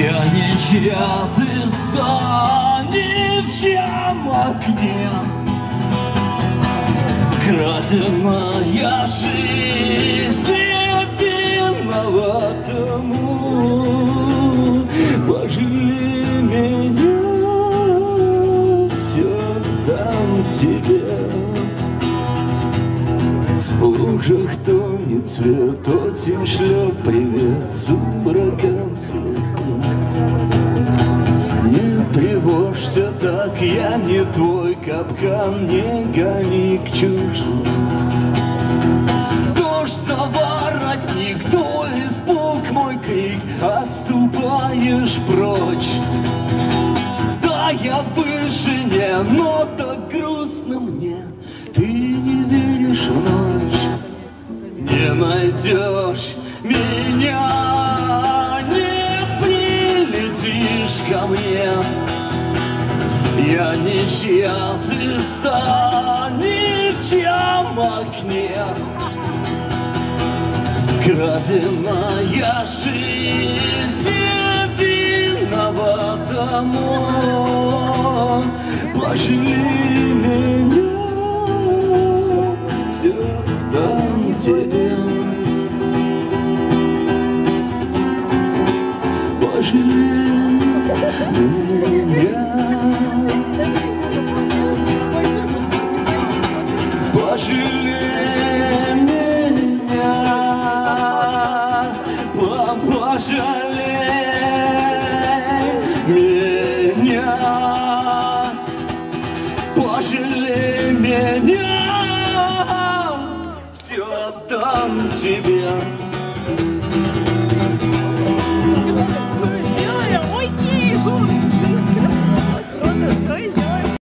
Я ничья звезда ни в чем окне. Краденая жизнь не виноватому Пожалей меня, все дам тебе. В лужах тонет цвет, осень шлет привет Не тревожься так, я не твой капкан Не гони к чужим. Дождь за воротник, твой испуг, мой крик Отступаешь прочь. Да, я в вышине, но так грустно мне Ты не веришь в ночь. Не найдешь меня Не прилетишь ко мне Я ничья звезда Ни в чьем окне. Краденая жизнь не виноватому Пожалей меня, все дам тебе Пожалей меня Пожалей меня, по- пожалей меня, пожалей меня, все отдам тебе.